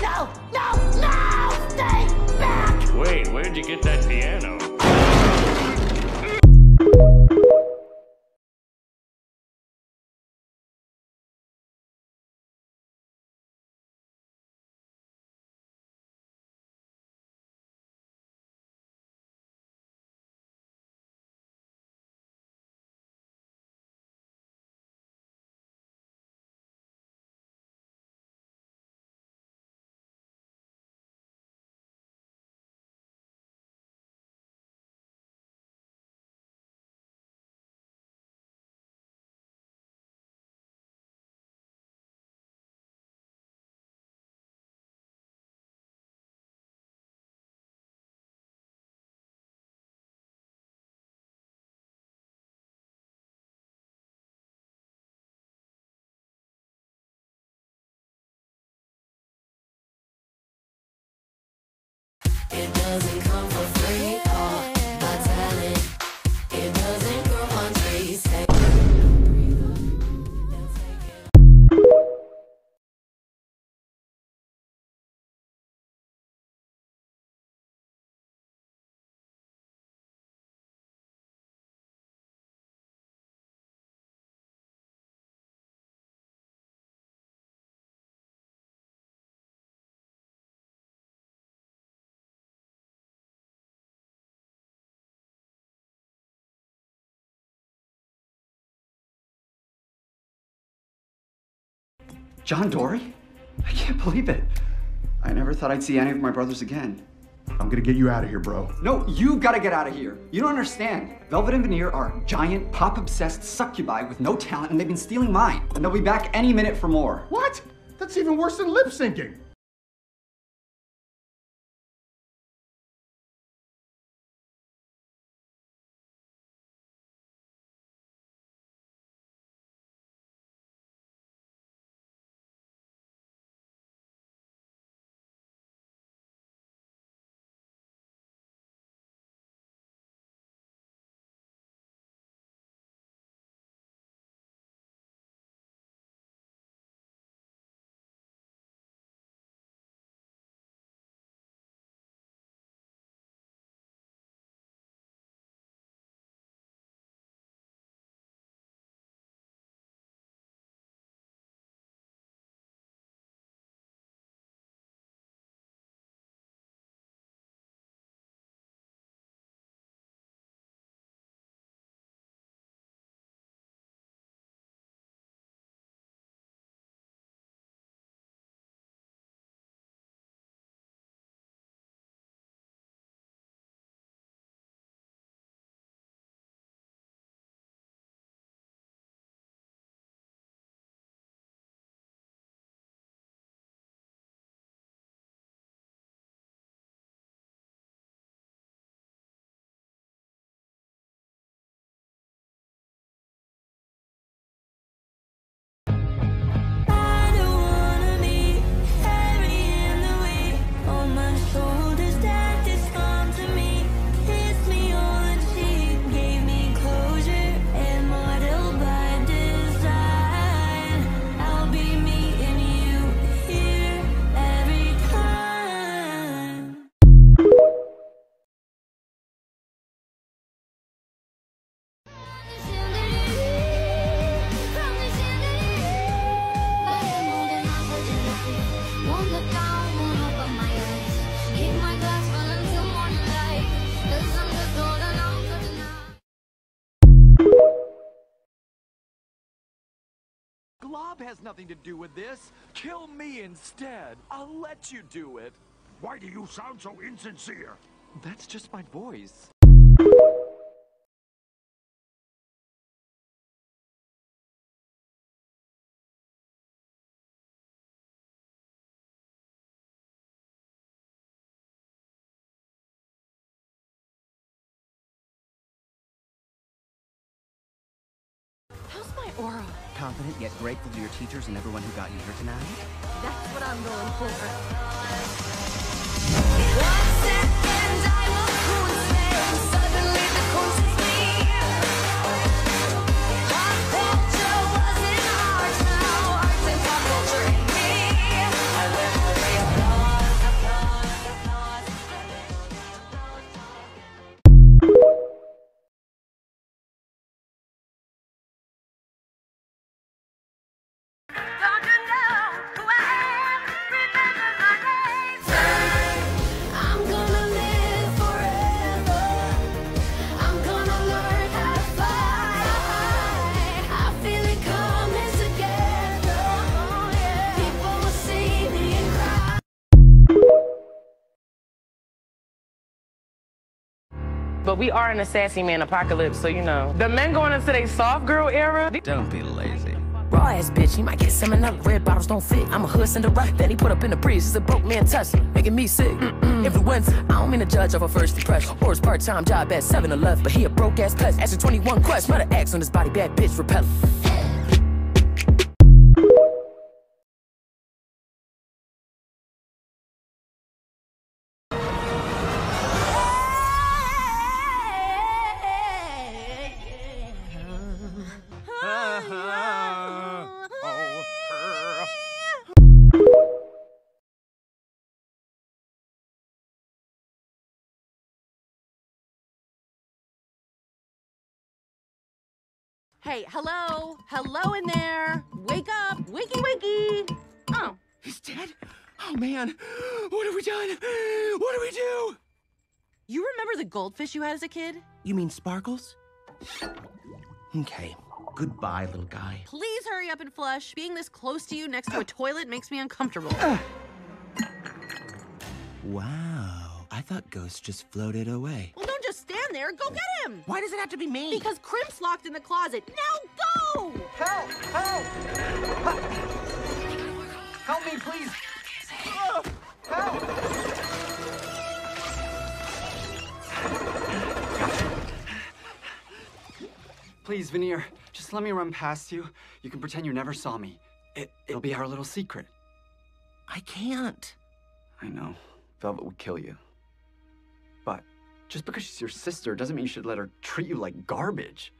No, no, no! Stay back! Wait, where'd you get that piano? It John Dory? I can't believe it. I never thought I'd see any of my brothers again. I'm gonna get you out of here, bro. No, you gotta get out of here. You don't understand. Velvet and Veneer are giant, pop obsessed succubi with no talent, and they've been stealing mine. And they'll be back any minute for more. What? That's even worse than lip syncing. Glob has nothing to do with this. Kill me instead. I'll let you do it. Why do you sound so insincere? That's just my voice. Confident yet grateful to your teachers and everyone who got you here tonight? That's what I'm going for. But we are in a sassy man apocalypse, so you know. The men going into their soft girl era. Don't be lazy. Raw ass bitch, he might get some salmonella. Red bottles don't fit. I'm a hood Cinderella. Then he put up in the breeze. It's a broke man Tesla, making me sick. Mm-mm. Influence. I don't mean to judge of a first impression or his part-time job at 7-Eleven, but he a broke ass peasant. Asking 21 questions, mother X on his body, bad bitch repellent. Hey, hello, hello in there. Wake up, wakey wakey. Oh, He's dead? Oh man, what have we done? What do we do? you remember the goldfish you had as a kid? You mean Sparkles? Okay, goodbye, little guy. Please hurry up and flush. Being this close to you next to a toilet makes me uncomfortable. Wow, I thought ghosts just floated away. Well, stand there. Go get him. Why does it have to be me? Because Crimp's locked in the closet. Now go! Help! Help! Help me, please! Oh, Help! Please, Veneer, just let me run past you. You can pretend you never saw me. It, it'll be our little secret. I can't. I know. Velvet would kill you. But just because she's your sister doesn't mean you should let her treat you like garbage.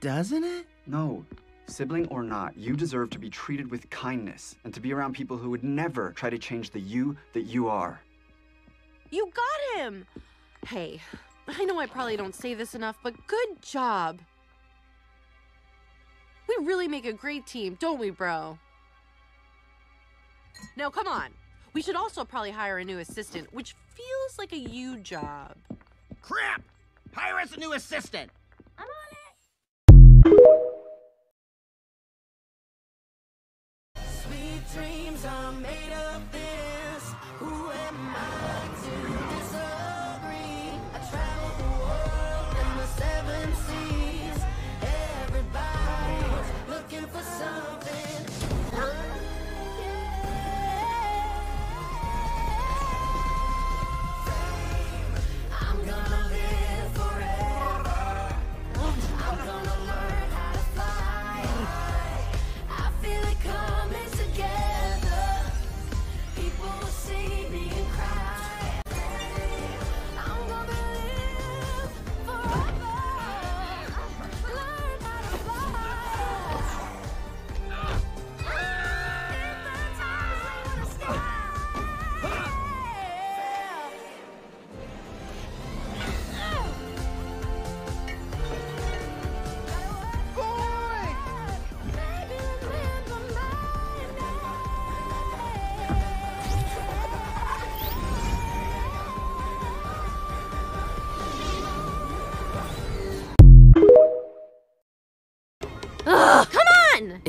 Doesn't it? No, sibling or not, you deserve to be treated with kindness and to be around people who would never try to change the you that you are. You got him. Hey, I know I probably don't say this enough, but good job. We really make a great team, don't we, bro? Now, come on. We should also probably hire a new assistant, which feels like a you job. Crap! Hire us a new assistant. Sweet dreams are made of this.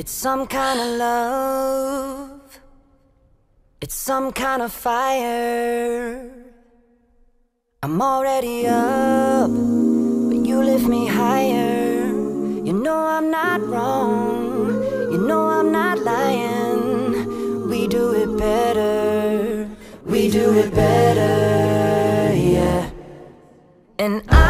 It's some kind of love. It's some kind of fire. I'm already up, but you lift me higher. You know I'm not wrong. You know I'm not lying. We do it better. We do it better, yeah. And I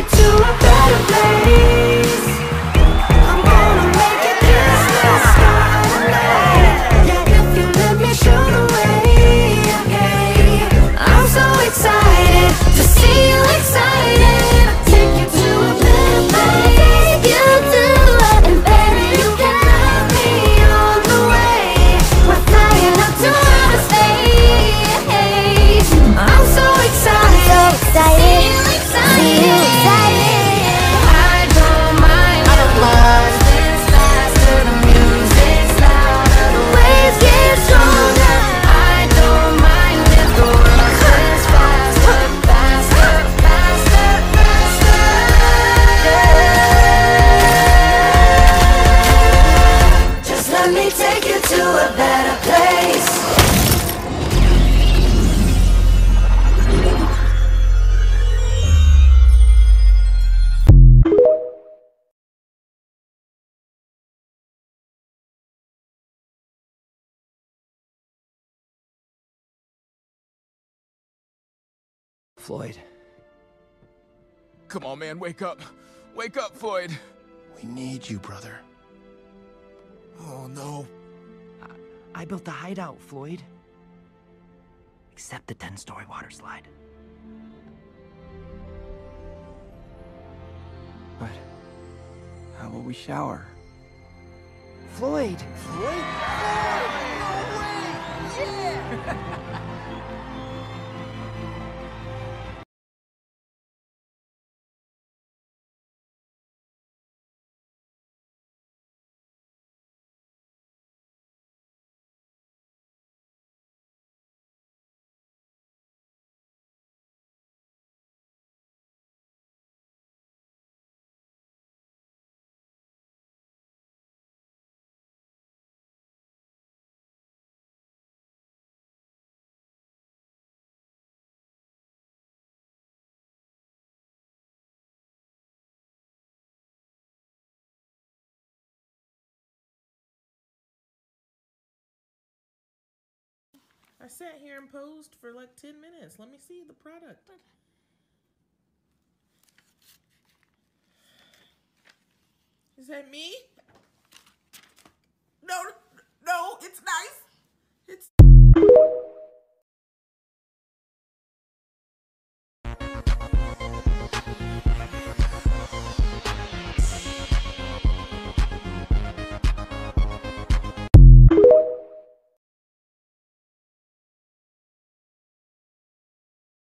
you to a better place. Floyd. Come on, man, wake up. Wake up, Floyd. We need you, brother. Oh, no. I built the hideout, Floyd. Except the 10 story water slide. But how will we shower? Floyd! Floyd? I sat here and posed for like 10 minutes. Let me see the product. Is that me?